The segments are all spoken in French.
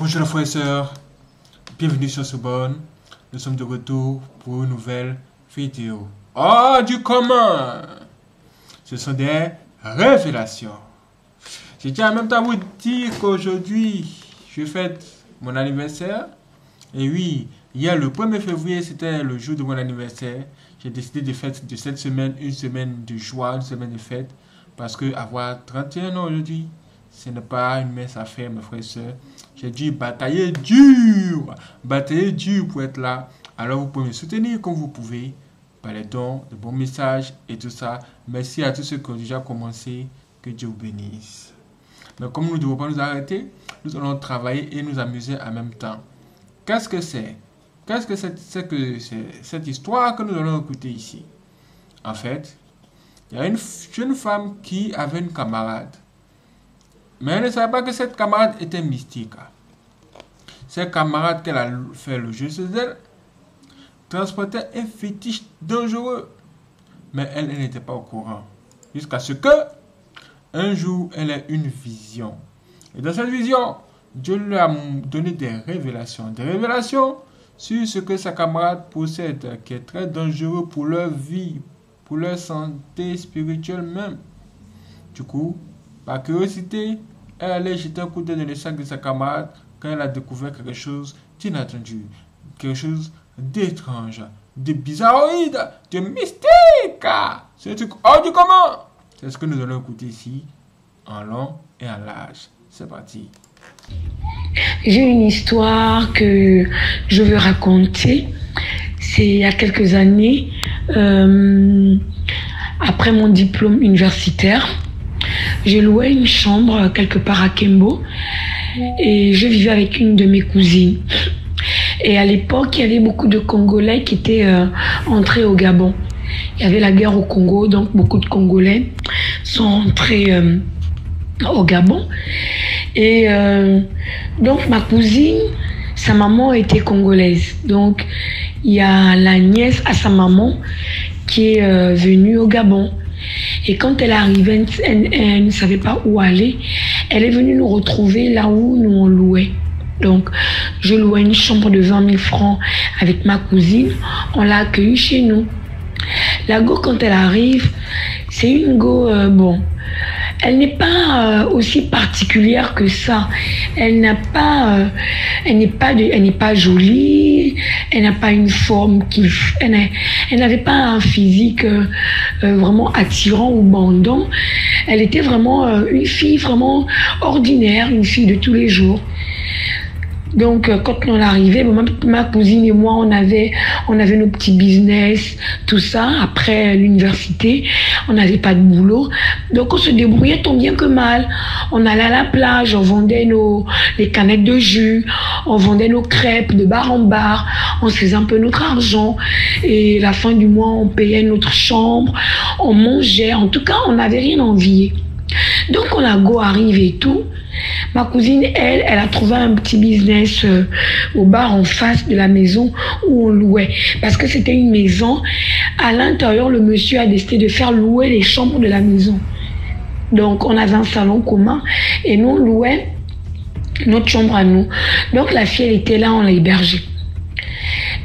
Bonjour les frères et sœurs, bienvenue sur ce bon. Nous sommes de retour pour une nouvelle vidéo. Oh du commun Ce sont des révélations. Je tiens en même temps à vous dire qu'aujourd'hui, je fête mon anniversaire. Et oui, hier le 1er février, c'était le jour de mon anniversaire. J'ai décidé de faire de cette semaine une semaine de joie, une semaine de fête. Parce que avoir 31 ans aujourd'hui, ce n'est pas une mince affaire, mes frères et sœurs. J'ai dû batailler dur, batailler dur pour être là. Alors vous pouvez me soutenir comme vous pouvez par les dons, de bons messages et tout ça. Merci à tous ceux qui ont déjà commencé. Que Dieu vous bénisse. Mais comme nous ne devons pas nous arrêter, nous allons travailler et nous amuser en même temps. Qu'est-ce que c'est? Qu'est-ce que c'est que cette histoire que nous allons écouter ici? En fait, il y a une jeune femme qui avait une camarade mais elle ne savait pas que cette camarade était mystique. Cette camarade qu'elle a fait le jeu chez elle transportait un fétiche dangereux. Mais elle, n'était pas au courant. Jusqu'à ce que, un jour, elle ait une vision. Et dans cette vision, Dieu lui a donné des révélations. Des révélations sur ce que sa camarade possède, qui est très dangereux pour leur vie, pour leur santé spirituelle même. Du coup, par curiosité, elle allait jeter un coup d'œil dans le sac de sa camarade quand elle a découvert quelque chose d'inattendu, quelque chose d'étrange, de bizarroïde, de mystique. C'est un truc hors du commun. C'est ce que nous allons écouter ici, en long et en large. C'est parti. J'ai une histoire que je veux raconter. C'est il y a quelques années, euh, après mon diplôme universitaire. J'ai loué une chambre quelque part à Kembo et je vivais avec une de mes cousines. Et à l'époque, il y avait beaucoup de Congolais qui étaient euh, entrés au Gabon. Il y avait la guerre au Congo, donc beaucoup de Congolais sont entrés euh, au Gabon. Et euh, donc ma cousine, sa maman était congolaise. Donc il y a la nièce à sa maman qui est venue au Gabon. Et quand elle arrivait, elle, ne savait pas où aller. Elle est venue nous retrouver là où nous on louait. Donc, je louais une chambre de 20 000 francs avec ma cousine. On l'a accueillie chez nous. La go, quand elle arrive, c'est une go, euh, bon, elle n'est pas euh, aussi particulière que ça. Elle n'a pas, euh, elle n'est pas, de, elle n'est pas jolie. Elle n'a pas une forme qui, elle, n'avait pas un physique euh, vraiment attirant ou bandant. Elle était vraiment une fille vraiment ordinaire, une fille de tous les jours. Donc, euh, quand on arrivait, ma, cousine et moi, on avait, on avait nos petits business, tout ça. Après l'université, on n'avait pas de boulot. Donc, on se débrouillait tant bien que mal. On allait à la plage, on vendait nos, les canettes de jus, on vendait nos crêpes de bar en bar. On faisait un peu notre argent. Et la fin du mois, on payait notre chambre, on mangeait. En tout cas, on n'avait rien envié. Donc, on a go arrive et tout. Ma cousine, elle, elle a trouvé un petit business euh, au bar en face de la maison où on louait. Parce que c'était une maison. À l'intérieur, le monsieur a décidé de faire louer les chambres de la maison. Donc, on avait un salon commun et nous, on louait notre chambre à nous. Donc, la fille, elle était là, on l'a hébergée.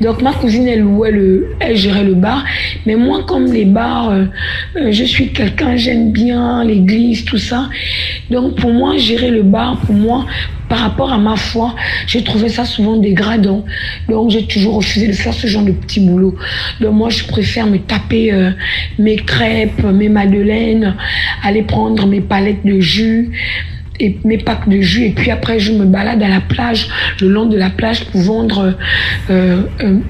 Donc ma cousine, elle louait le, elle gérait le bar. Mais moi, comme les bars, euh, euh, je suis quelqu'un, j'aime bien l'église, tout ça. Donc pour moi, gérer le bar, pour moi, par rapport à ma foi, j'ai trouvé ça souvent dégradant. Donc j'ai toujours refusé de faire ce genre de petit boulot. Donc moi, je préfère me taper euh, mes crêpes, mes madeleines, aller prendre mes palettes de jus, et mes packs de jus et puis après je me balade à la plage, le long de la plage pour vendre euh,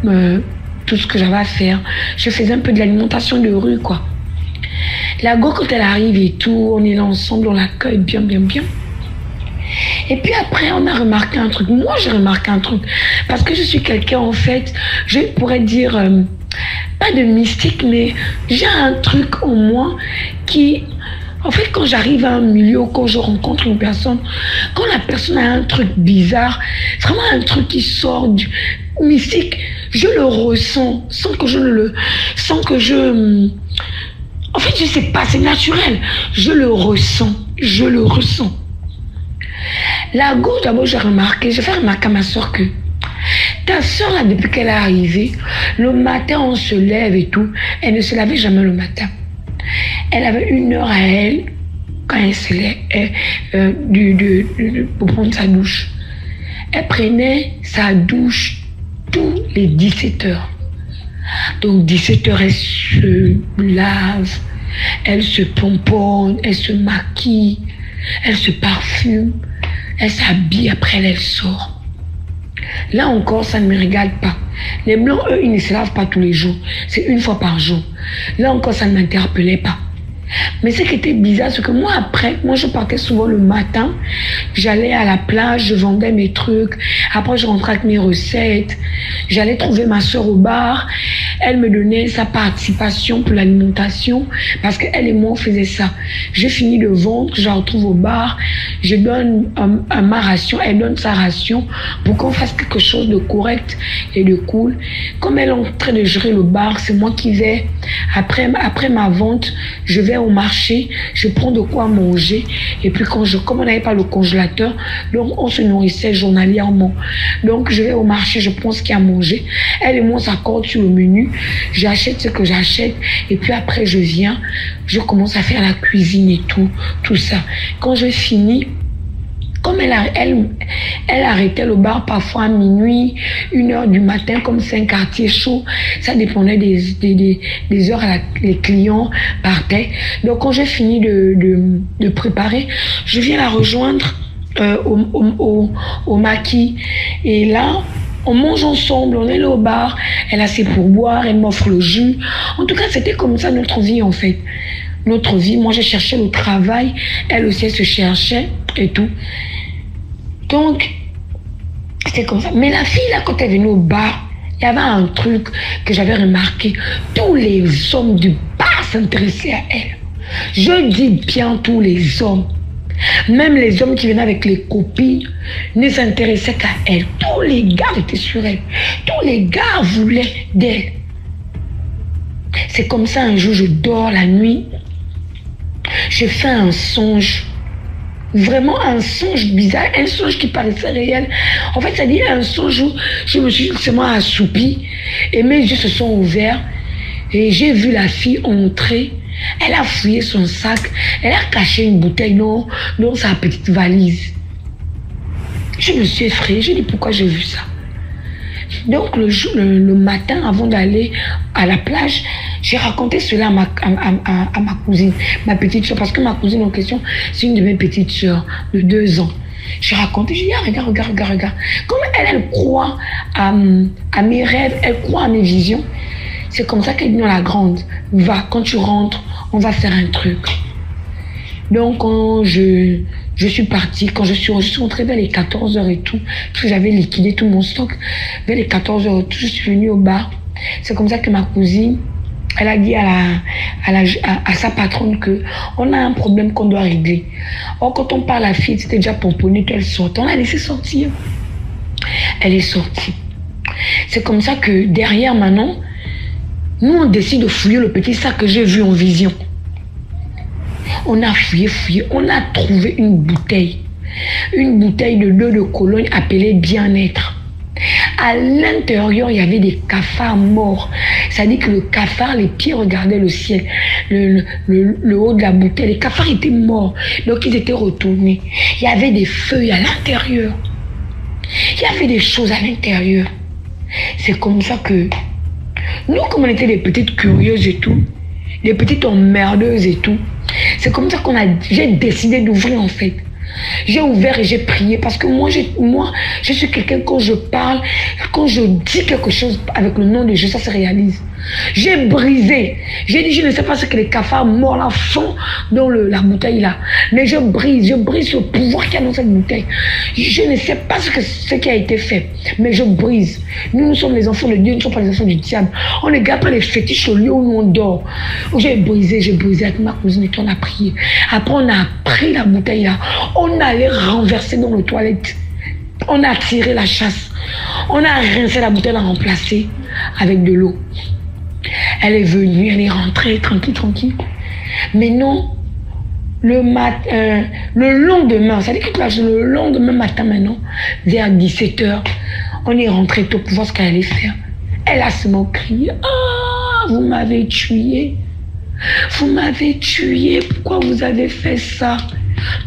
euh, tout ce que j'avais à faire. Je faisais un peu de l'alimentation de rue quoi. La go quand elle arrive et tout, on est là ensemble, on l'accueille bien bien bien. Et puis après, on a remarqué un truc. Moi, j'ai remarqué un truc. Parce que je suis quelqu'un, en fait, je pourrais dire, pas de mystique, mais j'ai un truc en moi qui en fait, quand j'arrive à un milieu, quand je rencontre une personne, quand la personne a un truc bizarre, c'est vraiment un truc qui sort du mystique, je le ressens sans que je le, sans que je, en fait, je sais pas, c'est naturel. Je le ressens, je le ressens. La gauche, d'abord, j'ai remarqué, j'ai fait remarquer à ma soeur que ta soeur, depuis qu'elle est arrivée, le matin, on se lève et tout. Elle ne se lavait jamais le matin. Elle avait une heure à elle quand elle se lève euh, pour prendre sa douche. Elle prenait sa douche tous les 17 heures. Donc 17 heures, elle se lave, elle se pomponne, elle se maquille, elle se parfume, elle s'habille, après elle, elle sort. Là encore, ça ne me regarde pas. Les blancs, eux, ils ne se lavent pas tous les jours. C'est une fois par jour. Là encore, ça ne m'interpellait pas. Mais ce qui était bizarre, c'est que moi, après, moi, je partais souvent le matin. J'allais à la plage, je vendais mes trucs. Après, je rentrais avec mes recettes. J'allais trouver ma soeur au bar. Elle me donnait sa participation pour l'alimentation parce qu'elle et moi, on faisait ça. Je finis de vendre, je la retrouve au bar. Je donne euh, euh, ma ration, elle donne sa ration pour qu'on fasse quelque chose de correct et de cool. Comme elle est en train de gérer le bar, c'est moi qui vais. Après, après ma vente, je vais au marché, je prends de quoi manger. Et puis, quand je, comme on n'avait pas le congélateur, donc on se nourrissait journalièrement. Donc, je vais au marché, je prends ce qu'il y a à manger. Elle et moi, on s'accorde sur le menu. J'achète ce que j'achète. Et puis après, je viens, je commence à faire la cuisine et tout, tout ça. Quand je finis, comme elle, elle, elle arrêtait le bar parfois à minuit, une heure du matin, comme c'est un quartier chaud, ça dépendait des, des, des, heures les clients partaient. Donc quand j'ai fini de, de, de préparer, je viens la rejoindre euh, au, au, au, maquis. Et là, on mange ensemble, on est là au bar, elle a ses pourboires, elle m'offre le jus. En tout cas, c'était comme ça notre vie en fait. Notre vie, moi j'ai cherché le travail, elle aussi se cherchait et tout. Donc, c'était comme ça. Mais la fille, là, quand elle est venue au bar, il y avait un truc que j'avais remarqué. Tous les hommes du bar s'intéressaient à elle. Je dis bien tous les hommes. Même les hommes qui venaient avec les copines ne s'intéressaient qu'à elle. Tous les gars étaient sur elle. Tous les gars voulaient d'elle. C'est comme ça, un jour, je dors la nuit. Je fais un songe vraiment un songe bizarre, un songe qui paraissait réel. En fait, ça dit un songe où je me suis seulement assoupie et mes yeux se sont ouverts et j'ai vu la fille entrer. Elle a fouillé son sac, elle a caché une bouteille dans, dans sa petite valise. Je me suis effrayée, je dis pourquoi j'ai vu ça? Donc le, jour, le, matin, avant d'aller à la plage, j'ai raconté cela à ma, cousine, ma petite soeur, parce que ma cousine en question, c'est une de mes petites soeurs de deux ans. J'ai raconté, j'ai dit, ah, regarde, regarde, regarde, regarde. Comme elle, elle croit à, à mes rêves, elle croit à mes visions. C'est comme ça qu'elle dit, non, la grande, va, quand tu rentres, on va faire un truc. Donc, quand je, je suis partie, quand je suis, je rentrée vers les 14h et tout, parce que j'avais liquidé tout mon stock, vers les 14h et tout, je suis venue au bar. C'est comme ça que ma cousine, elle a dit à, sa patronne que on a un problème qu'on doit régler. Or, quand on parle à la c'était déjà pomponné qu'elle sorte. On l'a laissé sortir. Elle est sortie. C'est comme ça que derrière Manon, nous, on décide de fouiller le petit sac que j'ai vu en vision. On a fouillé, fouillé. On a trouvé une bouteille. Une bouteille de l'eau de Cologne appelée Bien-être. À l'intérieur, il y avait des cafards morts. Ça dit que le cafard, les pieds regardaient le ciel, le, le haut de la bouteille. Les cafards étaient morts. Donc, ils étaient retournés. Il y avait des feuilles à l'intérieur. Il y avait des choses à l'intérieur. C'est comme ça que nous, comme on était des petites curieuses et tout, des petites emmerdeuses et tout, c'est comme ça qu'on a, j'ai décidé d'ouvrir en fait. J'ai ouvert et j'ai prié parce que moi, j'ai- moi, je suis quelqu'un quand je parle, quand je dis quelque chose avec le nom de Dieu, ça se réalise. J'ai brisé. J'ai dit, je ne sais pas ce que les cafards morts là font dans le- la bouteille là. Mais je brise, je brise le pouvoir qu'il y a dans cette bouteille. Je ne sais pas ce, que, ce qui a été fait, mais je brise. Nous, nous sommes les enfants de Dieu, nous ne sommes pas les enfants du diable. On ne garde pas les fétiches au lieu où on dort. J'ai brisé, j'ai brisé avec ma cousine et on a prié. Après, on a pris la bouteille là. Allait renverser dans les toilettes. On a tiré la chasse. On a rincé la bouteille, on l'a remplacée avec de l'eau. Elle est venue, elle est rentrée, tranquille, tranquille. Mais non, le matin, le lendemain, ça dit que le lendemain matin maintenant, vers 17h, on est rentré tôt pour voir ce qu'elle allait faire. Elle a seulement crié, ah, vous m'avez tué. Vous m'avez tué. Pourquoi vous avez fait ça?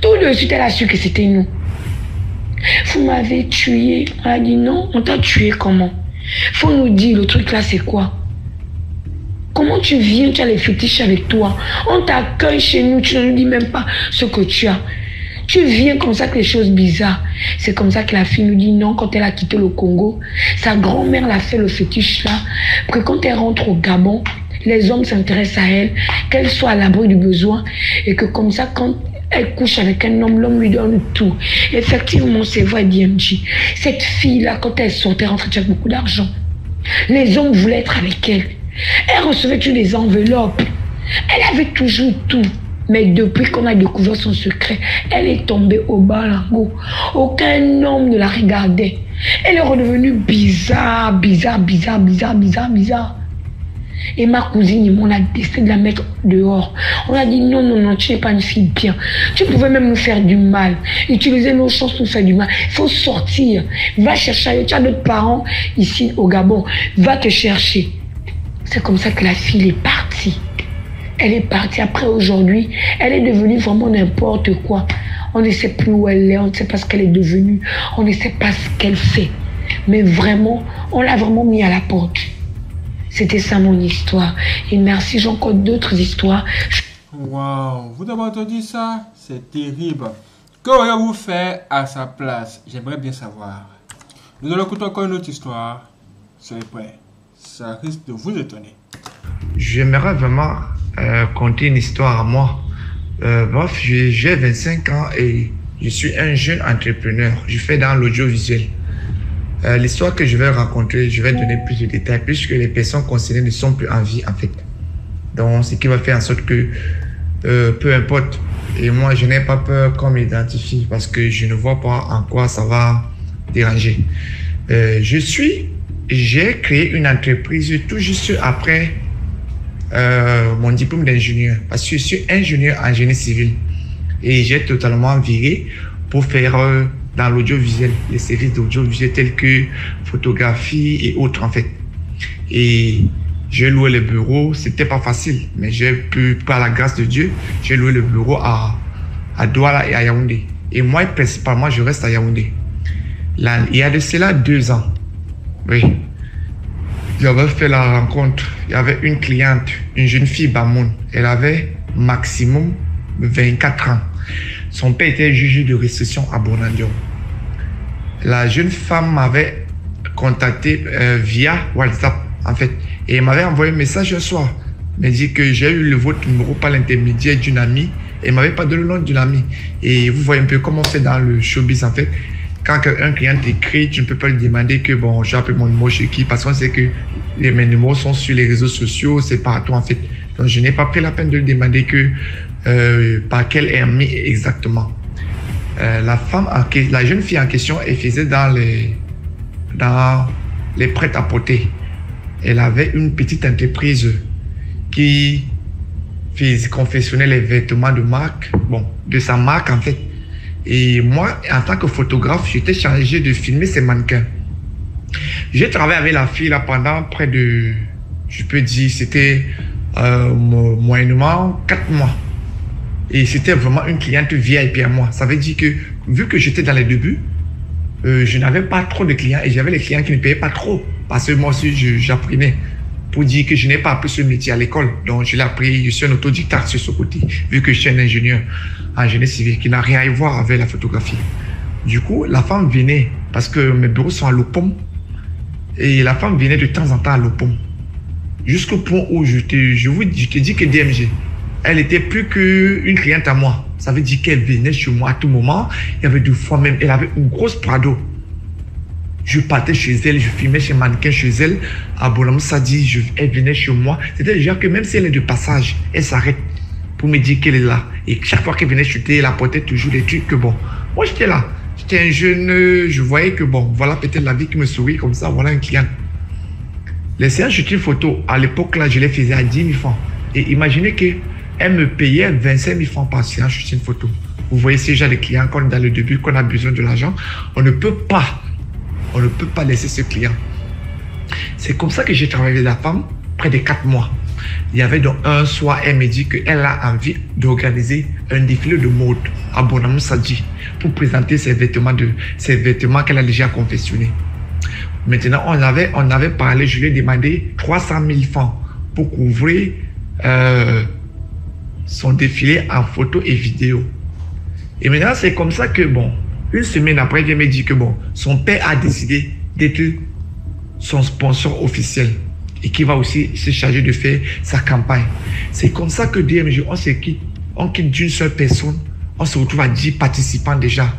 Tout de suite, elle a su que c'était nous. Vous m'avez tué. Elle a dit non, on t'a tué comment? Faut nous dire, le truc là, c'est quoi? Comment tu viens, tu as les fétiches avec toi? On t'accueille chez nous, tu ne nous dis même pas ce que tu as. Tu viens comme ça avec les choses bizarres. C'est comme ça que la fille nous dit non quand elle a quitté le Congo. Sa grand-mère l'a fait le fétiche là. Que quand elle rentre au Gabon, les hommes s'intéressent à elle, qu'elle soit à l'abri du besoin. Et que comme ça, quand elle couche avec un homme, l'homme lui donne tout. Effectivement, c'est vrai, DMG. Cette fille-là, quand elle sortait, rentrait avec beaucoup d'argent. Les hommes voulaient être avec elle. Elle recevait toujours des enveloppes. Elle avait toujours tout. Mais depuis qu'on a découvert son secret, elle est tombée au bas Aucun homme ne la regardait. Elle est redevenue bizarre, bizarre, bizarre, bizarre, bizarre, bizarre. Et ma cousine, on a décidé de la mettre dehors. On a dit non, non, non, tu n'es pas une fille bien. Tu pouvais même nous faire du mal. Utiliser nos chances pour faire du mal. Il faut sortir. Va chercher. Tu as d'autres parents ici au Gabon. Va te chercher. C'est comme ça que la fille est partie. Elle est partie. Après, aujourd'hui, elle est devenue vraiment n'importe quoi. On ne sait plus où elle est, on ne sait pas ce qu'elle est devenue, on ne sait pas ce qu'elle fait. Mais vraiment, on l'a vraiment mis à la porte. C'était ça mon histoire. Et merci, j'ai encore d'autres histoires. Waouh, vous avez entendu ça? C'est terrible. Qu'auriez-vous fait à sa place? J'aimerais bien savoir. Nous allons écouter encore une autre histoire. Soyez prêts ça risque de vous étonner. J'aimerais vraiment euh, conter une histoire à moi. Euh, bref, j'ai 25 ans et je suis un jeune entrepreneur. Je fais dans l'audiovisuel. Euh, l'histoire que je vais raconter, je vais donner plus de détails puisque les personnes concernées ne sont plus en vie en fait. Donc, ce qui va faire en sorte que peu importe. Et moi, je n'ai pas peur qu'on m'identifie parce que je ne vois pas en quoi ça va déranger. je suis j'ai créé une entreprise tout juste après euh, mon diplôme d'ingénieur, parce que je suis ingénieur en génie civil. Et j'ai totalement viré pour faire euh, dans l'audiovisuel, les services d'audiovisuel tels que photographie et autres en fait. Et j'ai loué le bureau, c'était pas facile, mais j'ai pu, par la grâce de Dieu, j'ai loué le bureau à, à Douala et à Yaoundé. Et moi, principalement, je reste à Yaoundé. Là, il y a de cela deux ans, oui. J'avais fait la rencontre. Il y avait une cliente, une jeune fille Bamoun. Elle avait maximum 24 ans. Son père était juge de récession à Bonandio. La jeune femme m'avait contacté euh, via WhatsApp, en fait. Et m'avait envoyé un message un soir. Elle m'a dit que j'ai eu le, votre numéro par l'intermédiaire d'une amie. Elle m'avait pas donné le nom d'une amie. Et vous voyez un peu comment fait dans le showbiz, en fait quand un client t'écrit, tu ne peux pas lui demander que bon, j'ai appelé mon numéro chez qui, parce qu'on sait que les, mes numéros sont sur les réseaux sociaux, c'est partout en fait. Donc je n'ai pas pris la peine de lui demander que euh, par quel ami exactement? Euh, la femme, la jeune fille en question, elle faisait dans les dans les prêts à porter. Elle avait une petite entreprise qui confectionnait les vêtements de marque, bon, de sa marque en fait. Et moi, en tant que photographe, j'étais chargé de filmer ces mannequins. J'ai travaillé avec la fille là pendant près de, je peux dire, c'était euh, moyennement quatre mois. Et c'était vraiment une cliente VIP à moi. Ça veut dire que, vu que j'étais dans les débuts, euh, je n'avais pas trop de clients et j'avais les clients qui ne payaient pas trop. Parce que moi aussi, j'apprenais pour dire que je n'ai pas appris ce métier à l'école. Donc, je l'ai appris, je suis un autodidacte sur ce côté, vu que je suis un ingénieur en génie civil qui n'a rien à voir avec la photographie. Du coup, la femme venait, parce que mes bureaux sont à l'Opom, et la femme venait de temps en temps à l'Opom. Jusqu'au point où je te, je vous, je te dis que DMG, elle était plus qu'une cliente à moi. Ça veut dire qu'elle venait chez moi à tout moment. Il y avait deux fois même, elle avait une grosse Prado. Je partais chez elle, je filmais chez mannequin chez elle. À Bonhomme, ça dit, je, elle venait chez moi. C'était déjà que même si elle est de passage, elle s'arrête pour me dire qu'elle est là. Et chaque fois qu'elle venait chuter, elle apportait toujours des trucs que bon. Moi, j'étais là. J'étais un jeune, je voyais que bon, voilà peut-être la vie qui me sourit comme ça, voilà un client. Les séances une photo, à l'époque là, je les faisais à 10 000 francs. Et imaginez que Elle me payait 25 000 francs par séance, juste une photo. Vous voyez ces gens de clients qu'on est dans le début, qu'on a besoin de l'argent. On ne peut pas, on ne peut pas laisser ce client. C'est comme ça que j'ai travaillé avec la femme près de 4 mois. Il y avait donc un soir, elle me dit qu'elle a envie d'organiser un défilé de mode à Bonamou Sadji pour présenter ses vêtements, de, ses vêtements qu'elle a déjà confectionnés. Maintenant, on avait, on avait parlé, je lui ai demandé 300 000 francs pour couvrir euh, son défilé en photo et vidéo. Et maintenant, c'est comme ça que, bon, une semaine après, elle me dit que, bon, son père a décidé d'être son sponsor officiel et qui va aussi se charger de faire sa campagne. C'est comme ça que DMG, on se quitte, on quitte d'une seule personne, on se retrouve à 10 participants déjà.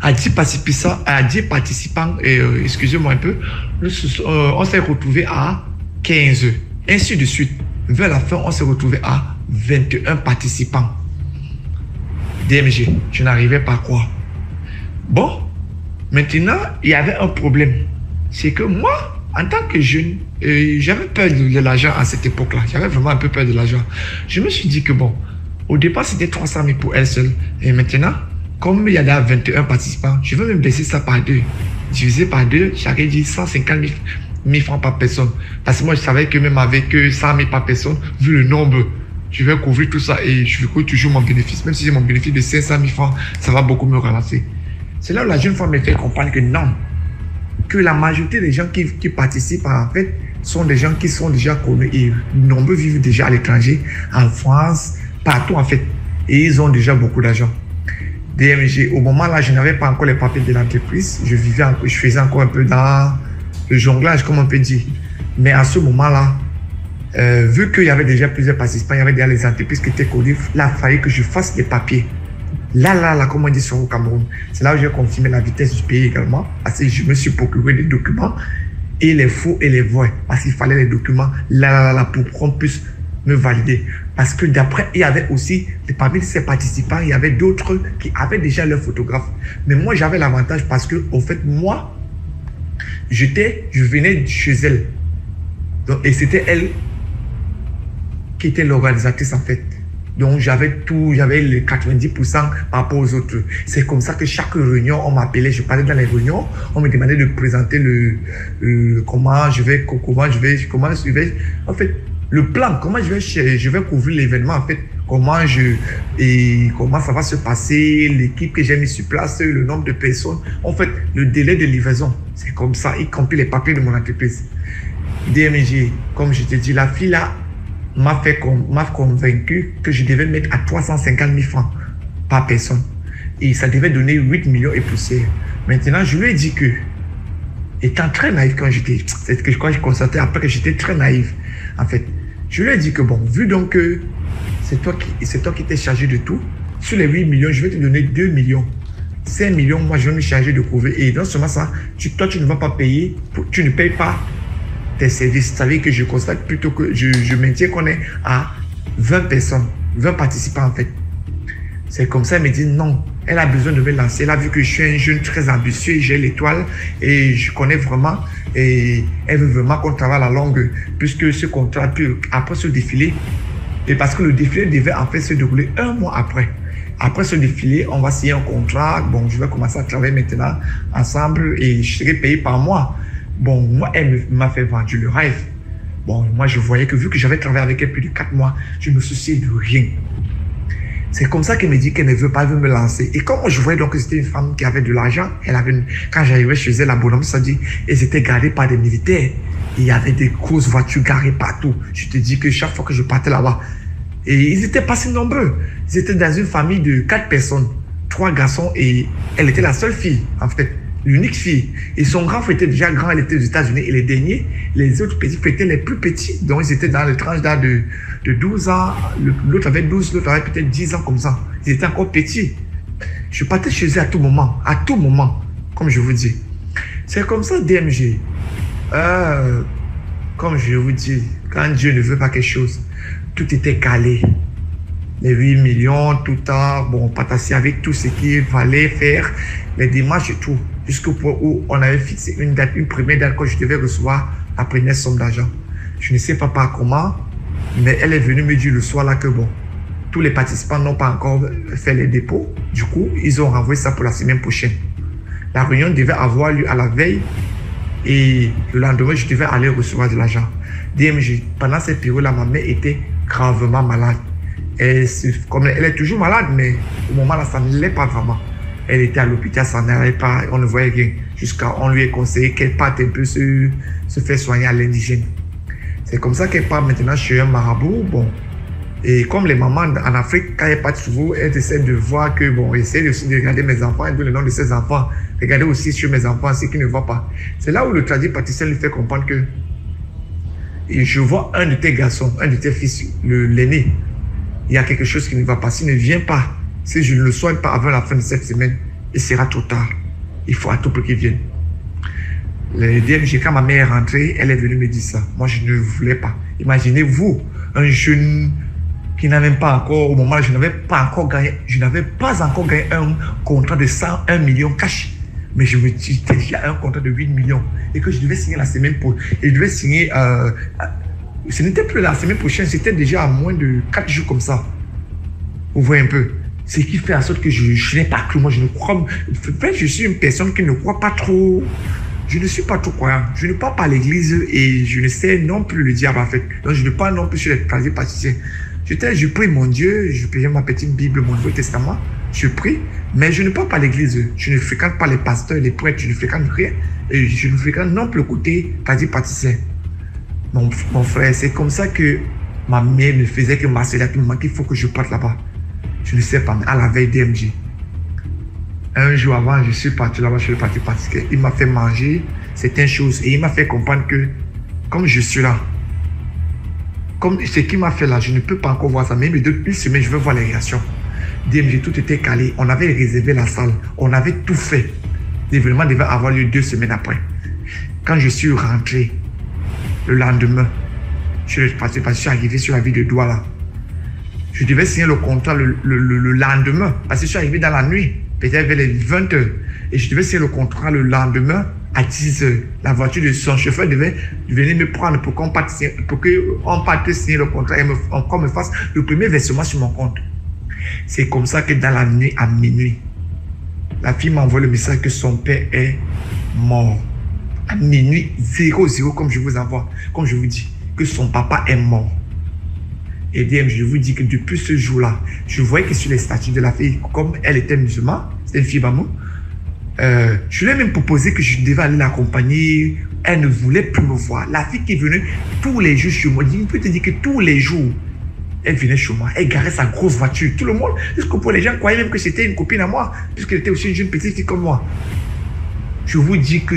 À 10 participants, à 10 participants euh, excusez-moi un peu, euh, on s'est retrouvé à 15, ainsi de suite. Vers la fin, on s'est retrouvé à 21 participants. DMG, je n'arrivais pas à quoi. Bon, maintenant, il y avait un problème. C'est que moi, en tant que jeune, euh, j'avais peur de, l'argent à cette époque-là. J'avais vraiment un peu peur de l'argent. Je me suis dit que bon, au départ, c'était 300 000 pour elle seule. Et maintenant, comme il y a 21 participants, je vais même baisser ça par deux. Divisé par deux, j'aurais dit 150 000, francs par personne. Parce que moi, je savais que même avec 100 000 par personne, vu le nombre, je vais couvrir tout ça et je vais toujours mon bénéfice. Même si j'ai mon bénéfice de 500 000 francs, ça va beaucoup me relancer. C'est là où la jeune femme me fait comprendre que non, que la majorité des gens qui, participent, en fait, sont des gens qui sont déjà connus et nombreux vivent déjà à l'étranger, en France, partout en fait. Et ils ont déjà beaucoup d'argent. DMG, au moment là, je n'avais pas encore les papiers de l'entreprise. Je vivais, je faisais encore un peu dans le jonglage, comme on peut dire. Mais à ce moment-là, euh, vu qu'il y avait déjà plusieurs participants, il y avait déjà les entreprises qui étaient connues, il a fallu que je fasse des papiers. Là, là, là, comme on dit sur au Cameroun, c'est là où j'ai confirmé la vitesse du pays également, parce que je me suis procuré des documents, et les faux et les vrais, parce qu'il fallait les documents là, là, là, pour qu'on puisse me valider. Parce que d'après, il y avait aussi, parmi ces participants, il y avait d'autres qui avaient déjà leur photographe. Mais moi, j'avais l'avantage parce que, au fait, moi, j'étais, je venais chez elle. Et c'était elle qui était l'organisatrice, en fait. Donc j'avais tout, j'avais les 90% par rapport aux autres. C'est comme ça que chaque réunion, on m'appelait, je parlais dans les réunions, on me demandait de présenter le, comment je vais, comment je vais, comment je vais, en fait, le plan, comment je vais, je vais couvrir l'événement, en fait, comment je, et comment ça va se passer, l'équipe que j'ai mis sur place, le nombre de personnes, en fait, le délai de livraison. C'est comme ça, y compris les papiers de mon entreprise. DMG, comme je te dis, la fille là, m'a fait m'a convaincu que je devais mettre à 350 000 francs par personne. Et ça devait donner 8 millions et poussière. Maintenant, je lui ai dit que, étant très naïf quand j'étais, c'est ce que je crois que je constatais après que j'étais très naïf, en fait. Je lui ai dit que bon, vu donc que c'est toi qui, t'es chargé de tout, sur les 8 millions, je vais te donner 2 millions. 5 millions, moi, je vais me charger de couvrir. Et non seulement ça, tu, toi, tu ne vas pas payer, tu ne payes pas tes services. Veut que je constate plutôt que je, je maintiens qu'on est à 20 personnes, 20 participants en fait. C'est comme ça, elle me dit non, elle a besoin de me lancer. Elle a vu que je suis un jeune très ambitieux, j'ai l'étoile et je connais vraiment. Et elle veut vraiment qu'on travaille la longue, puisque ce contrat, après ce défilé, et parce que le défilé devait en fait se dérouler un mois après. Après ce défilé, on va signer un contrat. Bon, je vais commencer à travailler maintenant ensemble et je serai payé par mois. Bon, moi, elle m'a fait vendre le rêve. Bon, moi, je voyais que vu que j'avais travaillé avec elle plus de quatre mois, je me souciais de rien. C'est comme ça qu'elle me dit qu'elle ne veut pas, me lancer. Et comme je voyais donc que c'était une femme qui avait de l'argent, elle avait quand j'arrivais chez elle, la bonhomme, ça dit, elles étaient gardées par des militaires. Il y avait des grosses voitures garées partout. Je te dis que chaque fois que je partais là-bas, et ils étaient pas si nombreux. Ils étaient dans une famille de quatre personnes, trois garçons et elle était la seule fille, en fait l'unique fille. Et son grand frère était déjà grand, elle était aux États-Unis. Et les derniers, les autres petits frères étaient les plus petits. Donc, ils étaient dans le tranche d'âge de, de 12 ans. L'autre avait 12, l'autre avait peut-être 10 ans comme ça. Ils étaient encore petits. Je partais chez eux à tout moment. À tout moment, comme je vous dis. C'est comme ça, DMG. Euh, comme je vous dis, quand Dieu ne veut pas quelque chose, tout était calé. Les 8 millions, tout ça, bon, on avec tout ce qu'il fallait faire, les démarches et tout jusqu'au point où on avait fixé une date, une première date quand je devais recevoir la première somme d'argent. Je ne sais pas par comment. Mais elle est venue me dire le soir là que bon, tous les participants n'ont pas encore fait les dépôts. Du coup, ils ont renvoyé ça pour la semaine prochaine. La réunion devait avoir lieu à la veille et le lendemain, je devais aller recevoir de l'argent. Pendant cette période-là, ma mère était gravement malade. Elle est toujours malade, mais au moment là, ça ne l'est pas vraiment. Elle était à l'hôpital, ça n'allait pas, on ne voyait rien. Jusqu'à on lui a conseillé qu'elle parte un peu se, se faire soigner à l'indigène. C'est comme ça qu'elle part maintenant chez un marabout. Bon, et comme les mamans en Afrique, quand elles partent souvent, elles essaient de voir que, bon, essayer aussi de regarder mes enfants, et le nom de ses enfants. Regardez aussi sur mes enfants, ce qui ne voient pas. C'est là où le traduit pâtissier lui fait comprendre que je vois un de tes garçons, un de tes fils, l'aîné, il y a quelque chose qui ne va pas. S'il ne vient pas, si je ne le soigne pas avant la fin de cette semaine, il sera trop tard. Il faut à tout pour qu'il vienne. Le DMG, quand ma mère est rentrée, elle est venue me dire ça. Moi, je ne voulais pas. Imaginez-vous, un jeune qui n'avait pas encore, au moment où je n'avais pas encore gagné, je n'avais pas encore gagné un contrat de 101 millions cash. Mais je me dis, déjà un contrat de 8 millions et que je devais signer la semaine prochaine. Et je devais signer, euh, ce n'était plus la semaine prochaine, c'était déjà à moins de 4 jours comme ça. Vous voyez un peu. Ce qui fait en sorte que je, n'ai pas cru. Moi, je ne crois pas. Je suis une personne qui ne croit pas trop. Je ne suis pas trop croyant. Je ne parle pas à l'église et je ne sais non plus le diable en fait. Donc, je ne parle non plus sur les traditions pâtissiers. Je prie mon Dieu, je prie ma petite Bible, mon Nouveau Testament, je prie, mais je ne parle pas à l'église. Je ne fréquente pas les pasteurs, les prêtres, je ne fréquente rien. Et je ne fréquente non plus le côté quasi pâtissier. Mon, frère, c'est comme ça que ma mère me faisait que ma soeur me qu'il faut que je parte là-bas. Je ne sais pas, mais à la veille DMG. Un jour avant, je suis parti là-bas, je suis parti pâtissier. Il m'a fait manger certaines choses et il m'a fait comprendre que comme je suis là, comme ce qui m'a fait là, je ne peux pas encore voir ça, mais depuis une semaine, je veux voir les réactions. DMG, tout était calé. On avait réservé la salle. On avait tout fait. L'événement devait avoir lieu deux semaines après. Quand je suis rentré, le lendemain, je suis arrivé sur la ville de Douala. Je devais signer le contrat le, le, lendemain, parce que je suis arrivé dans la nuit, peut-être vers les 20 h Et je devais signer le contrat le lendemain à 10 heures. La voiture de son chauffeur devait venir me prendre pour qu'on parte, pour qu'on parte signer le contrat et qu'on me fasse le premier versement sur mon compte. C'est comme ça que dans la nuit à minuit, la fille m'envoie le message que son père est mort. À minuit 00, comme je vous envoie, comme je vous dis, que son papa est mort. Et bien, je vous dis que depuis ce jour-là, je voyais que sur les statuts de la fille, comme elle était musulmane, c'était une fille Bamou, euh, je lui ai même proposé que je devais aller l'accompagner. Elle ne voulait plus me voir. La fille qui est venue tous les jours chez moi, je peux te dire que tous les jours, elle venait chez moi, elle garait sa grosse voiture. Tout le monde, jusqu'au point, les gens croyaient même que c'était une copine à moi, puisqu'elle était aussi une jeune petite fille comme moi. Je vous dis que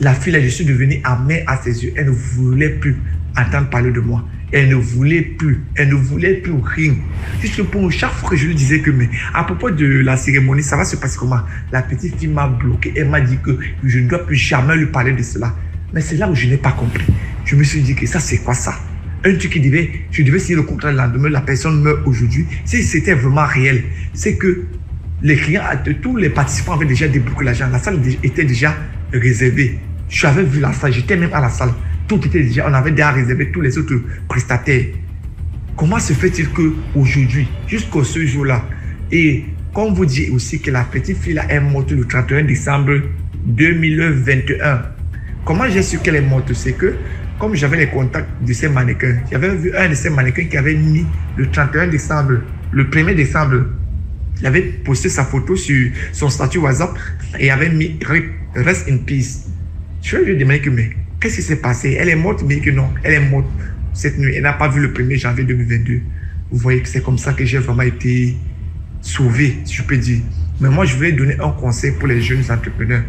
la fille, là, je suis devenu amère à ses yeux. Elle ne voulait plus entendre parler de moi. Elle ne voulait plus. Elle ne voulait plus rien. Juste pour chaque fois que je lui disais que, mais à propos de la cérémonie, ça va se passer comment? La petite fille m'a bloqué. Elle m'a dit que je ne dois plus jamais lui parler de cela. Mais c'est là où je n'ai pas compris. Je me suis dit que ça, c'est quoi ça? Un truc qui devait, je devais signer le contrat le lendemain, la personne meurt aujourd'hui. Si c'était vraiment réel, c'est que les clients, tous les participants avaient déjà débloqué l'argent. La salle était déjà réservée. J'avais vu la salle, j'étais même à la salle. Tout déjà, on avait déjà réservé tous les autres prestataires. Comment se fait-il que aujourd'hui, jusqu'au ce jour-là, et comme vous dites aussi que la petite fille là est morte le 31 décembre 2021, comment j'ai su qu'elle est morte? C'est que comme j'avais les contacts de ces mannequins, j'avais vu un de ces mannequins qui avait mis le 31 décembre, le 1er décembre, il avait posté sa photo sur son statut WhatsApp et avait mis Rest in Peace. Je lui ai demandé que, mais qu'est-ce qui s'est passé? Elle est morte, mais que non, elle est morte cette nuit. Elle n'a pas vu le 1er janvier 2022. Vous voyez que c'est comme ça que j'ai vraiment été sauvé, si je peux dire. Mais moi, je voulais donner un conseil pour les jeunes entrepreneurs.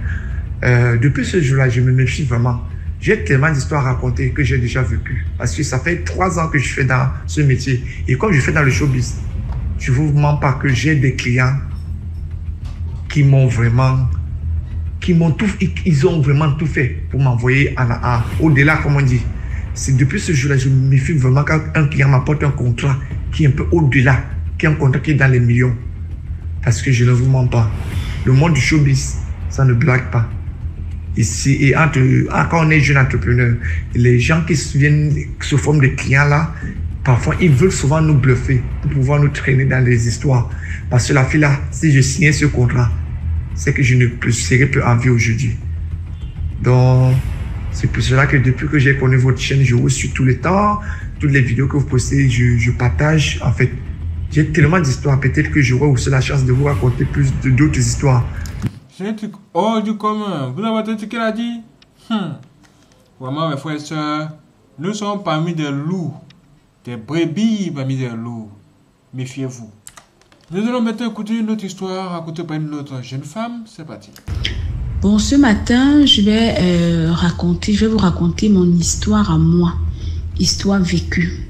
Euh, depuis ce jour-là, je me méfie vraiment. J'ai tellement d'histoires à raconter que j'ai déjà vécu. Parce que ça fait trois ans que je fais dans ce métier. Et comme je fais dans le showbiz, je ne vous mens pas que j'ai des clients qui m'ont vraiment, qui m'ont tout, ils ont vraiment tout fait pour m'envoyer au-delà, comme on dit. C'est depuis ce jour-là, je me méfie vraiment quand un client m'apporte un contrat qui est un peu au-delà, qui est un contrat qui est dans les millions. Parce que je ne vous mens pas. Le monde du showbiz, ça ne blague pas ici et entre, quand on est jeune entrepreneur, les gens qui viennent sous forme de clients là, parfois, ils veulent souvent nous bluffer pour pouvoir nous traîner dans des histoires. Parce que la fille là, si je signais ce contrat, c'est que je ne serais plus en vie aujourd'hui. Donc, c'est pour cela que depuis que j'ai connu votre chaîne, je vous suis tout le temps. Toutes les vidéos que vous postez, je, partage. En fait, j'ai tellement d'histoires. Peut-être que j'aurai aussi la chance de vous raconter plus d'autres histoires. C'est un truc hors du commun. Vous avez entendu ce qu'elle a dit? Hmm. Vraiment, mes frères et sœurs, nous sommes parmi des loups, des brebis parmi des loups. Méfiez-vous. Nous allons maintenant écouter une autre histoire racontée par une autre jeune femme. C'est parti. Bon, ce matin, je vais euh, raconter, je vais vous raconter mon histoire à moi, histoire vécue.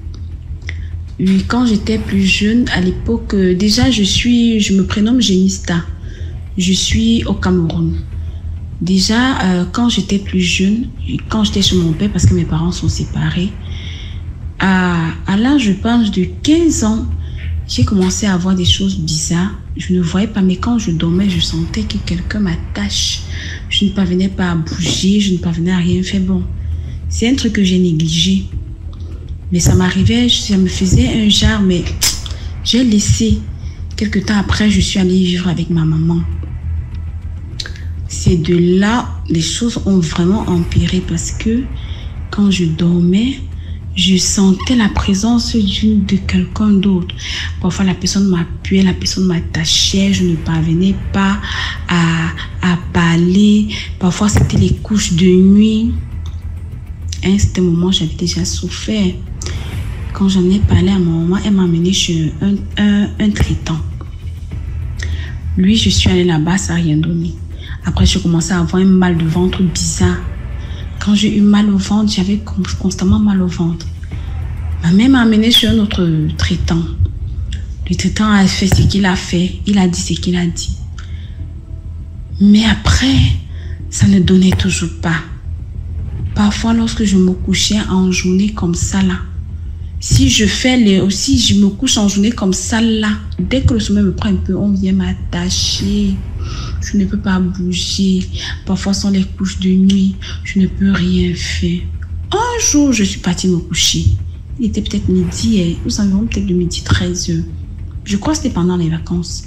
Quand j'étais plus jeune, à l'époque, euh, déjà je suis, je me prénomme Génista. Je suis au Cameroun. Déjà, euh, quand j'étais plus jeune, quand j'étais chez mon père, parce que mes parents sont séparés, à, à l'âge, je pense, de 15 ans, j'ai commencé à voir des choses bizarres. Je ne voyais pas, mais quand je dormais, je sentais que quelqu'un m'attache. Je ne parvenais pas à bouger, je ne parvenais à rien faire. Bon, c'est un truc que j'ai négligé. Mais ça m'arrivait, ça me faisait un genre, mais j'ai laissé. Quelque temps après, je suis allée vivre avec ma maman. C'est de là, les choses ont vraiment empiré parce que quand je dormais, je sentais la présence de quelqu'un d'autre. Parfois, la personne m'appuyait, la personne m'attachait, je ne parvenais pas à, à parler. Parfois, c'était les couches de nuit. À un certain moment, j'avais déjà souffert. Quand j'en ai parlé à ma maman, elle m'a amené chez un, un, un traitant. Lui, je suis allée là-bas, ça n'a rien donné. Après, j'ai commencé à avoir un mal de ventre bizarre. Quand j'ai eu mal au ventre, j'avais constamment mal au ventre. Ma mère m'a amené chez un autre traitant. Le traitant a fait ce qu'il a fait. Il a dit ce qu'il a dit. Mais après, ça ne donnait toujours pas. Parfois, lorsque je me couchais en journée comme ça, là, si je fais les, aussi, je me couche en journée comme ça, là, dès que le sommeil me prend un peu, on vient m'attacher. Je ne peux pas bouger. Parfois, sans les couches de nuit, je ne peux rien faire. Un jour, je suis partie me coucher. Il était peut-être midi, et nous avions peut-être de midi 13 heures. Je crois que c'était pendant les vacances.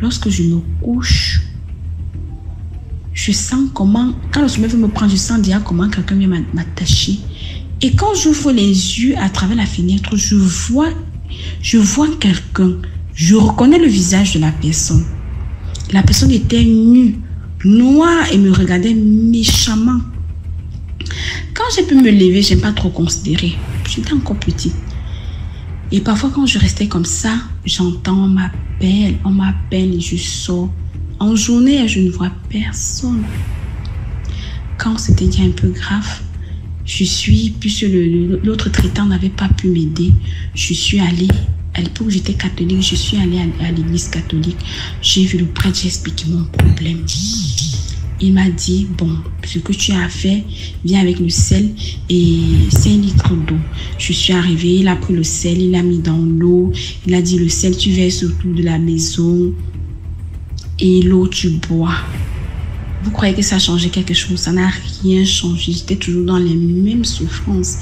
Lorsque je me couche, je sens comment, quand le sommeil veut me prendre, je sens déjà comment quelqu'un vient m'attacher. Et quand j'ouvre les yeux à travers la fenêtre, je vois, je vois quelqu'un. Je reconnais le visage de la personne. La personne était nue, noire et me regardait méchamment. Quand j'ai pu me lever, j'aime pas trop considérer. J'étais encore petite. Et parfois, quand je restais comme ça, j'entends, on m'appelle, on m'appelle je sors. En journée, je ne vois personne. Quand c'était déjà un peu grave, je suis, puisque l'autre traitant n'avait pas pu m'aider, je suis allée, à l'époque j'étais catholique, je suis allée à, l'église catholique. J'ai vu le prêtre, j'ai expliqué mon problème. Il m'a dit, bon, ce que tu as fait, viens avec le sel et 5 litres d'eau. Je suis arrivée, il a pris le sel, il l'a mis dans l'eau. Il a dit, le sel, tu verses autour de la maison et l'eau, tu bois. Vous croyez que ça a changé quelque chose? Ça n'a rien changé. J'étais toujours dans les mêmes souffrances.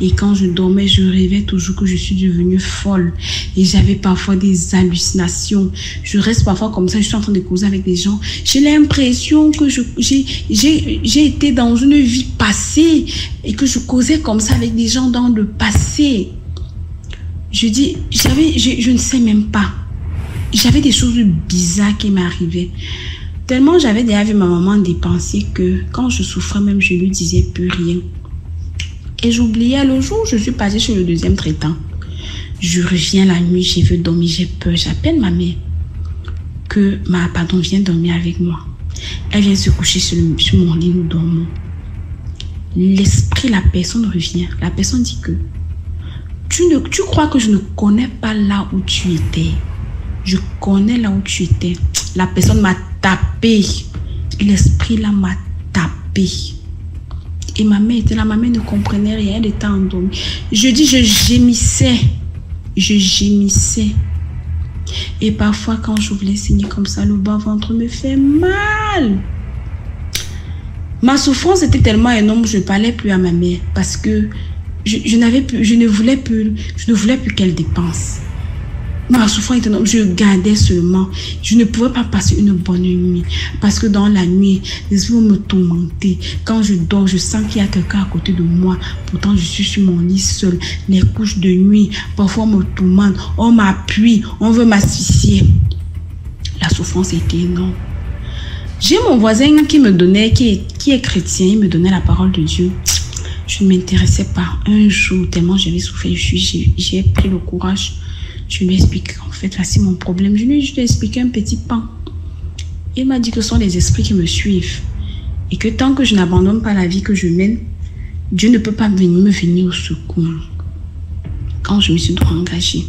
Et quand je dormais, je rêvais toujours que je suis devenue folle. Et j'avais parfois des hallucinations. Je reste parfois comme ça, je suis en train de causer avec des gens. J'ai l'impression que j'ai été dans une vie passée et que je causais comme ça avec des gens dans le passé. Je dis, j'avais, je, je ne sais même pas. J'avais des choses bizarres qui m'arrivaient. Tellement j'avais déjà vu ma maman dépenser que quand je souffrais même, je lui disais plus rien. Et j'oubliais le jour où je suis passée sur le deuxième traitant. Je reviens la nuit, je veux dormir, j'ai peur. J'appelle ma mère que ma pardon vient dormir avec moi. Elle vient se coucher sur, mon lit, nous dormons. L'esprit, la personne revient. La personne dit que tu, ne, tu crois que je ne connais pas là où tu étais. Je connais là où tu étais. La personne m'a tapé. L'esprit là m'a tapé. Et ma mère était là, ma mère ne comprenait rien, elle était endormie. Je dis, je gémissais. Je gémissais. Et parfois, quand je voulais saigner comme ça, le bas-ventre me fait mal. Ma souffrance était tellement énorme, je ne parlais plus à ma mère parce que je, je n'avais plus, je ne voulais plus, je ne voulais plus qu'elle dépense. Ma souffrance était énorme. Je gardais seulement. Je ne pouvais pas passer une bonne nuit. Parce que dans la nuit, les esprits me tourmenter. Quand je dors, je sens qu'il y a quelqu'un à côté de moi. Pourtant, je suis sur mon lit seul. Les couches de nuit, parfois, me tourmentent. On m'appuie. On veut m'asphyxier. La souffrance était énorme. J'ai mon voisin qui me donnait, qui est, qui est chrétien, il me donnait la parole de Dieu. Je ne m'intéressais pas. Un jour, tellement j'avais souffert, j'ai pris le courage je lui explique, en fait, voici mon problème. Je lui ai juste expliqué un petit pan. Il m'a dit que ce sont les esprits qui me suivent. Et que tant que je n'abandonne pas la vie que je mène, Dieu ne peut pas me venir au secours. Quand je me suis engagée,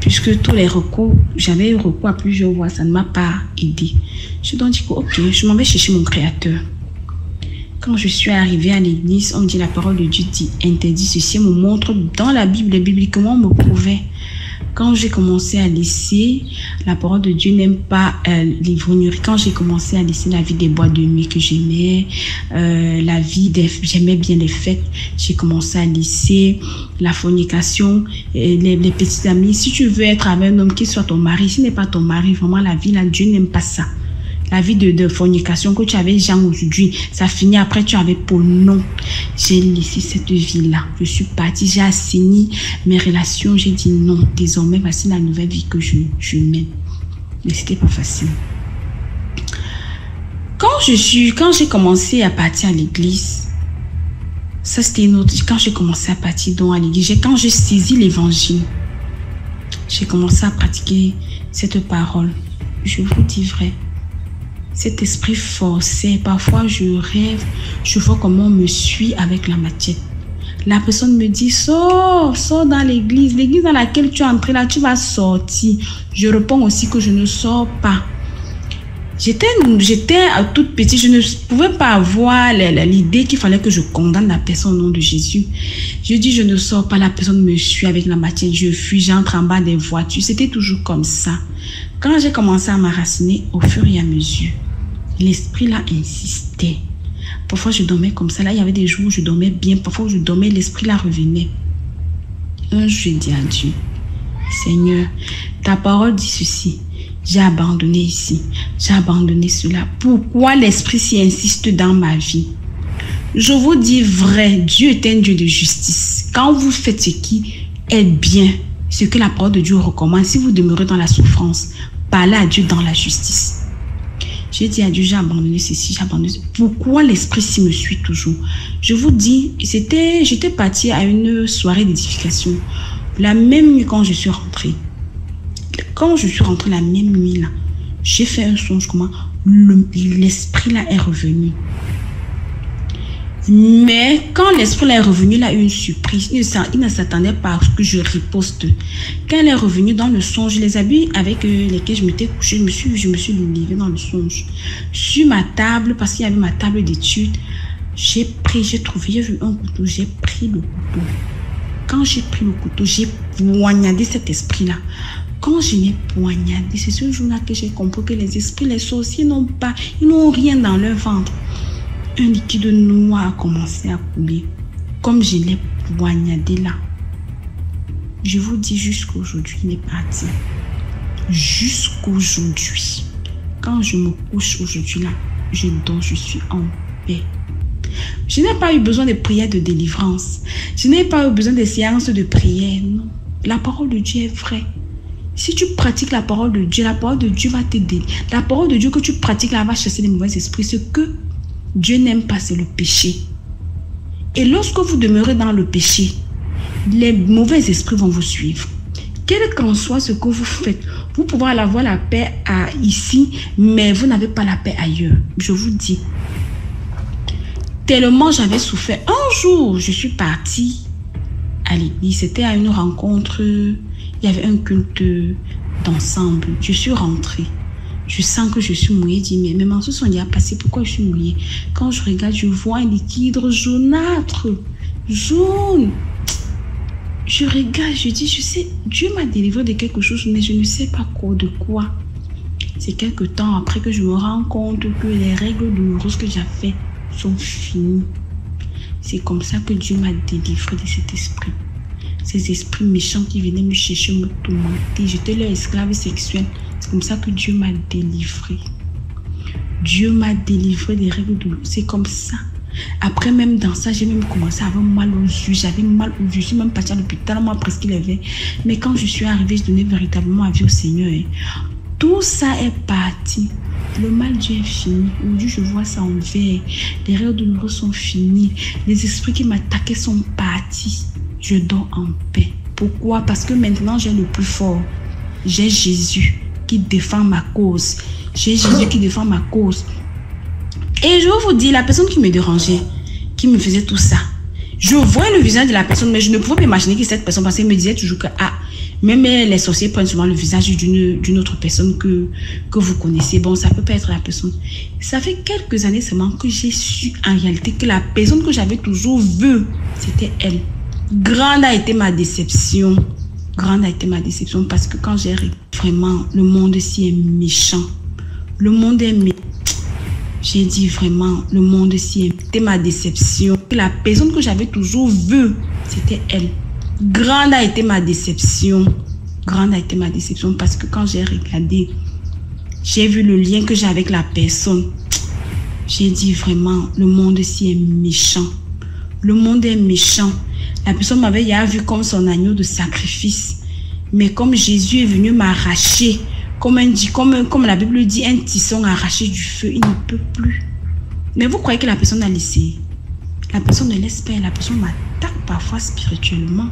puisque tous les recours, j'avais eu recours à plusieurs voix, ça ne m'a pas aidé. Je donc dit ok, je m'en vais chercher mon créateur. Quand je suis arrivée à l'église, on dit la parole de Dieu dit interdit ceci, me montre dans la Bible bibliquement on me prouvait quand j'ai commencé à laisser, la parole de Dieu n'aime pas euh, l'ivrognerie. Quand j'ai commencé à laisser la vie des bois de nuit que j'aimais, euh, la vie des, j'aimais bien les fêtes, j'ai commencé à laisser la fornication, les, petits amis. Si tu veux être avec un homme qui soit ton mari, ce n'est pas ton mari, vraiment la vie là, Dieu n'aime pas ça la vie de, de, fornication que tu avais déjà aujourd'hui, ça finit après tu avais pour non. J'ai laissé cette vie-là. Je suis partie, j'ai assaini mes relations, j'ai dit non. Désormais, voici la nouvelle vie que je, je mène. Mais c'était pas facile. Quand je suis, quand j'ai commencé à partir à l'église, ça c'était une autre, quand j'ai commencé à partir donc à l'église, quand j'ai saisi l'évangile, j'ai commencé à pratiquer cette parole. Je vous dis vrai cet esprit forcé. Parfois, je rêve, je vois comment on me suit avec la matière. La personne me dit, sors, sors dans l'église. L'église dans laquelle tu es entré, là, tu vas sortir. Je réponds aussi que je ne sors pas. J'étais, j'étais toute petite, je ne pouvais pas avoir l'idée qu'il fallait que je condamne la personne au nom de Jésus. Je dis, je ne sors pas, la personne me suit avec la matière, je fuis, j'entre en bas des voitures. C'était toujours comme ça. Quand j'ai commencé à m'arraciner au fur et à mesure, l'esprit là insistait. Parfois je dormais comme ça. Là, il y avait des jours où je dormais bien. Parfois je dormais, l'esprit là revenait. Un jour, j'ai dit à Dieu, Seigneur, ta parole dit ceci. J'ai abandonné ici. J'ai abandonné cela. Pourquoi l'esprit s'y insiste dans ma vie? Je vous dis vrai, Dieu est un Dieu de justice. Quand vous faites ce qui est bien, ce que la parole de Dieu recommande, si vous demeurez dans la souffrance, parlez à Dieu dans la justice. J'ai dit à Dieu, j'ai abandonné ceci, j'ai abandonné Pourquoi l'esprit s'y me suit toujours? Je vous dis, c'était, j'étais partie à une soirée d'édification. La même nuit quand je suis rentrée. Quand je suis rentrée la même nuit là, j'ai fait un songe comment? L'esprit là est revenu. Mais quand l'esprit est revenu, il a eu une surprise. Il ne s'attendait pas à ce que je riposte. Quand elle est revenue dans le songe, les habits avec euh, lesquels je m'étais couché, je me suis, je me suis livrée dans le songe. Sur ma table, parce qu'il y avait ma table d'études, j'ai pris, j'ai trouvé, j'ai vu un couteau, j'ai pris le couteau. Quand j'ai pris le couteau, j'ai poignardé cet esprit-là. Quand je l'ai poignardé, c'est ce jour-là que j'ai compris que les esprits, les sorciers n'ont pas, ils n'ont rien dans leur ventre un liquide noir a commencé à couler, comme je l'ai poignardé là. Je vous dis jusqu'aujourd'hui, il est parti. Jusqu'aujourd'hui. Quand je me couche aujourd'hui là, je dors, je suis en paix. Je n'ai pas eu besoin de prières de délivrance. Je n'ai pas eu besoin de séances de prière. Non. La parole de Dieu est vraie. Si tu pratiques la parole de Dieu, la parole de Dieu va t'aider. La parole de Dieu que tu pratiques là va chasser les mauvais esprits. Ce que Dieu n'aime pas, c'est le péché. Et lorsque vous demeurez dans le péché, les mauvais esprits vont vous suivre. Quel qu'en soit ce que vous faites, vous pouvez avoir la paix à ici, mais vous n'avez pas la paix ailleurs. Je vous dis. Tellement j'avais souffert. Un jour, je suis partie à l'église. C'était à une rencontre. Il y avait un culte d'ensemble. Je suis rentrée. Je sens que je suis mouillée. Je dis, mais même en ce son a passé, pourquoi je suis mouillée? Quand je regarde, je vois un liquide jaunâtre, jaune. Je regarde, je dis, je sais, Dieu m'a délivré de quelque chose, mais je ne sais pas quoi, de quoi. C'est quelque temps après que je me rends compte que les règles douloureuses que j'ai fait sont finies. C'est comme ça que Dieu m'a délivré de cet esprit. Ces esprits méchants qui venaient me chercher, me tourmenter. J'étais leur esclave sexuel. C'est comme ça que Dieu m'a délivré. Dieu m'a délivré des règles de C'est comme ça. Après, même dans ça, j'ai même commencé à avoir mal aux yeux. J'avais mal aux yeux. Je suis même partie à l'hôpital, moi, presque avait. Mais quand je suis arrivée, je donnais véritablement à vie au Seigneur. hein. Tout ça est parti. Le mal Dieu est fini. Aujourd'hui, je vois ça en vert. Les rêves douloureux sont finis. Les esprits qui m'attaquaient sont partis. Je dors en paix. Pourquoi? Parce que maintenant, j'ai le plus fort. J'ai Jésus qui défend ma cause. J'ai Jésus qui défend ma cause. Et je vous dire, la personne qui me dérangeait, qui me faisait tout ça, je voyais le visage de la personne, mais je ne pouvais pas imaginer que cette personne, parce qu'elle me disait toujours que, ah, même les sorciers prennent souvent le visage d'une autre personne que, que vous connaissez. Bon, ça peut pas être la personne. Ça fait quelques années seulement que j'ai su en réalité que la personne que j'avais toujours vue, c'était elle. Grande a été ma déception. Grande a été ma déception parce que quand j'ai vraiment, le monde ici est méchant. Le monde est méchant. J'ai dit vraiment, le monde ici, c'était ma déception. La personne que j'avais toujours vue, c'était elle. Grande a été ma déception. Grande a été ma déception parce que quand j'ai regardé, j'ai vu le lien que j'ai avec la personne. J'ai dit vraiment, le monde ici est méchant. Le monde est méchant. La personne m'avait hier vu comme son agneau de sacrifice. Mais comme Jésus est venu m'arracher, comme, comme, comme la Bible dit, un tisson arraché du feu, il ne peut plus. Mais vous croyez que la personne a laissé? La personne ne laisse pas, la personne m'attaque parfois spirituellement.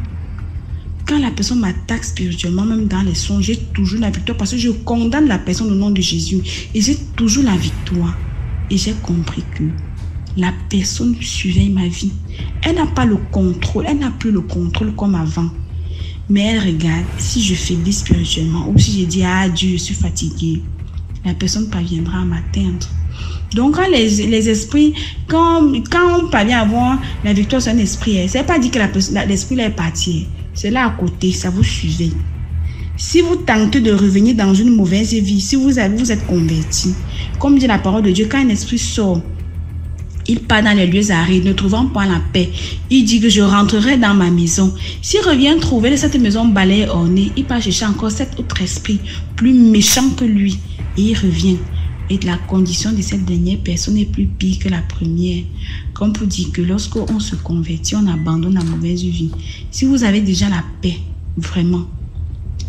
Quand la personne m'attaque spirituellement, même dans les songes, j'ai toujours la victoire parce que je condamne la personne au nom de Jésus et j'ai toujours la victoire. Et j'ai compris que la personne surveille ma vie. Elle n'a pas le contrôle, elle n'a plus le contrôle comme avant. Mais elle regarde si je faiblis spirituellement ou si je dis ah Dieu, je suis fatigué. La personne parviendra à m'atteindre. Donc, quand les, les esprits, quand, quand on parvient à avoir la victoire sur un esprit, hein, c'est pas dit que l'esprit est parti. hein. C'est là à côté, ça vous suivez. Si vous tentez de revenir dans une mauvaise vie, si vous, vous êtes converti, comme dit la parole de Dieu, quand un esprit sort, il part dans les lieux arides, ne trouvant pas la paix. Il dit que je rentrerai dans ma maison. S'il revient trouver cette maison balayée ornée, il part chercher encore cet autre esprit, plus méchant que lui. Et il revient. Et la condition de cette dernière personne est plus pire que la première. Comme pour dire que lorsqu'on se convertit, on abandonne la mauvaise vie. Si vous avez déjà la paix, vraiment,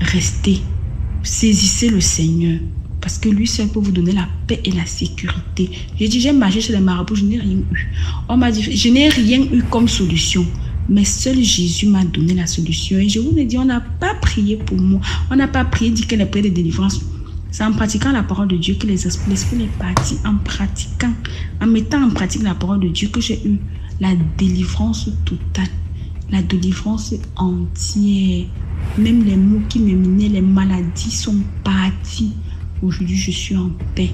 restez. Saisissez le Seigneur. Parce que lui seul peut vous donner la paix et la sécurité. J'ai dit, j'ai marché chez les marabouts, je n'ai rien eu. On m'a dit, je n'ai rien eu comme solution. Mais seul Jésus m'a donné la solution. Et je vous ai dit, on n'a pas prié pour moi. On n'a pas prié, dit qu'elle est près de délivrance. C'est en pratiquant la parole de Dieu que les esprits, l'esprit est parti. En pratiquant, en mettant en pratique la parole de Dieu que j'ai eu la délivrance totale. La délivrance entière. Même les mots qui me minaient, les maladies sont partis. Aujourd'hui, je suis en paix.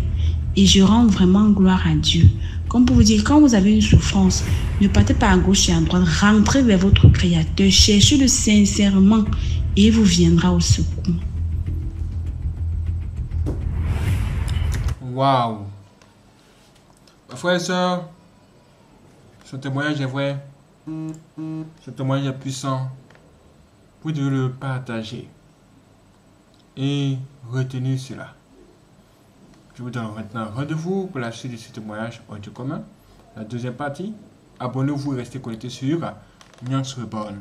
Et je rends vraiment gloire à Dieu. Comme pour vous dire, quand vous avez une souffrance, ne partez pas à gauche et à droite. Rentrez vers votre Créateur. Cherchez-le sincèrement et il vous viendra au secours. Waouh. Frères et sœurs, ce témoignage est vrai. Ce témoignage est puissant. Vous devez le partager. Et retenir cela. Je vous donne maintenant rendez-vous pour la suite de ce témoignage audio commun. La deuxième partie. Abonnez-vous et restez connectés sur Nyans Reborn.